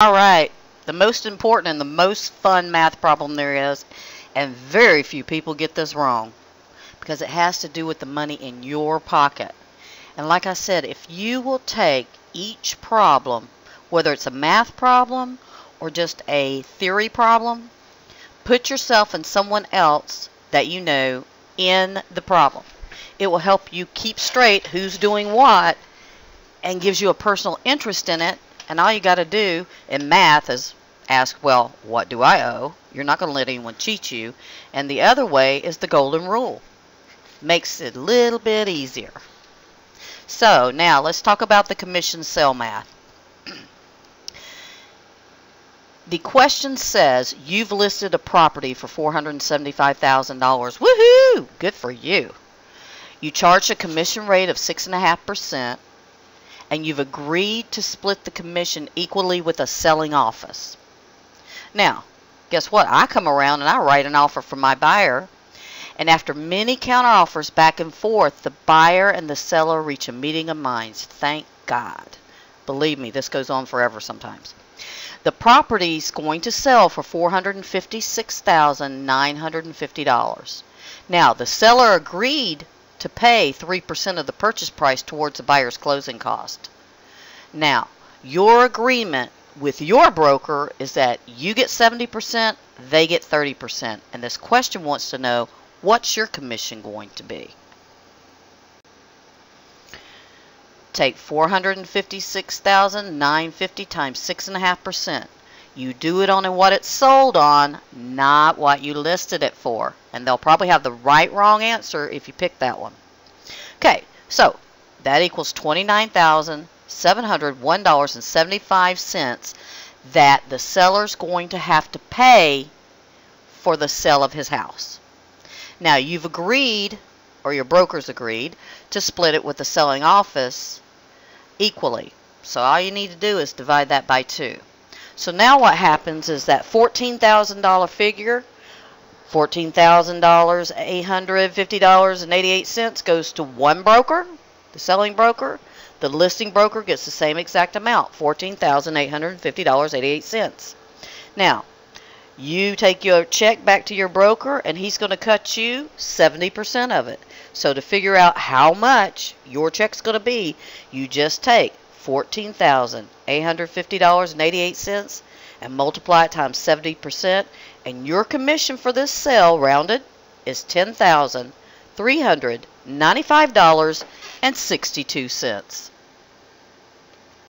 All right, the most important and the most fun math problem there is, and very few people get this wrong, because it has to do with the money in your pocket. And like I said, if you will take each problem, whether it's a math problem or just a theory problem, put yourself and someone else that you know in the problem. It will help you keep straight who's doing what and gives you a personal interest in it. And all you got to do in math is ask, well, what do I owe? You're not going to let anyone cheat you. And the other way is the golden rule. Makes it a little bit easier. So now let's talk about the commission sale math. the question says you've listed a property for $475,000. Woohoo! Good for you. You charge a commission rate of 6.5% and you've agreed to split the commission equally with a selling office. Now, guess what? I come around and I write an offer for my buyer and after many counteroffers back and forth, the buyer and the seller reach a meeting of minds. Thank God. Believe me, this goes on forever sometimes. The property is going to sell for $456,950. Now, the seller agreed to pay 3% of the purchase price towards the buyer's closing cost. Now, your agreement with your broker is that you get 70%, they get 30%. And this question wants to know what's your commission going to be? Take 456,950 times 6.5%. You do it on what it's sold on, not what you listed it for. And they'll probably have the right wrong answer if you pick that one. Okay, so that equals $29,701.75 that the seller's going to have to pay for the sale of his house. Now you've agreed, or your broker's agreed, to split it with the selling office equally. So all you need to do is divide that by 2. So now what happens is that $14,000 figure, $14,000, $850.88 goes to one broker, the selling broker. The listing broker gets the same exact amount, $14,850.88. Now, you take your check back to your broker and he's going to cut you 70% of it. So to figure out how much your check's going to be, you just take $14,850.88 and multiply it times 70% and your commission for this sale rounded is $10,395.62.